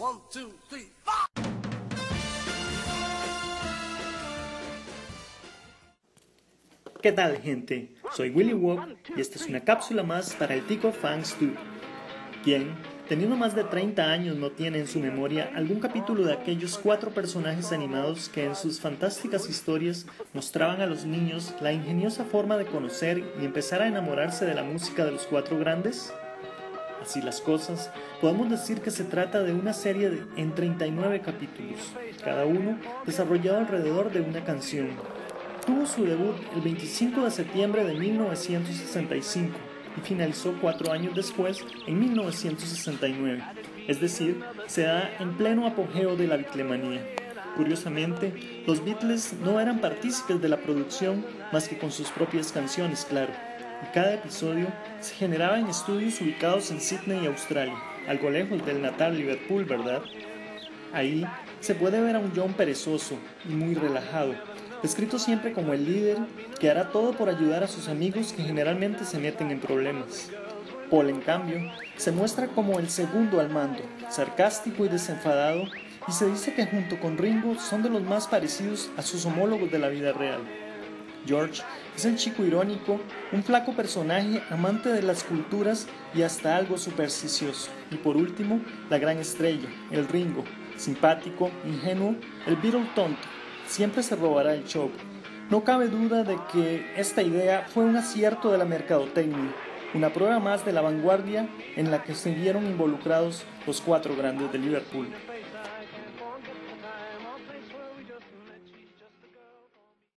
One, two, three, four. ¿Qué tal, gente? Soy Willy Wog y esta es una cápsula más para el Tico Fan Studio. Quien, teniendo más de 30 años, no tiene en su memoria algún capítulo de aquellos cuatro personajes animados que en sus fantásticas historias mostraban a los niños la ingeniosa forma de conocer y empezar a enamorarse de la música de los cuatro grandes? Así las cosas, podemos decir que se trata de una serie de, en 39 capítulos, cada uno desarrollado alrededor de una canción. Tuvo su debut el 25 de septiembre de 1965 y finalizó cuatro años después, en 1969, es decir, se da en pleno apogeo de la bitlemanía. Curiosamente, los Beatles no eran partícipes de la producción más que con sus propias canciones, claro cada episodio se generaba en estudios ubicados en Sydney, Australia, algo lejos del natal Liverpool, ¿verdad? Ahí se puede ver a un John perezoso y muy relajado, descrito siempre como el líder que hará todo por ayudar a sus amigos que generalmente se meten en problemas. Paul, en cambio, se muestra como el segundo al mando, sarcástico y desenfadado, y se dice que junto con Ringo son de los más parecidos a sus homólogos de la vida real. George es el chico irónico, un flaco personaje amante de las culturas y hasta algo supersticioso. Y por último, la gran estrella, el Ringo, simpático, ingenuo, el Beatle tonto. Siempre se robará el show. No cabe duda de que esta idea fue un acierto de la mercadotecnia, una prueba más de la vanguardia en la que se vieron involucrados los cuatro grandes de Liverpool.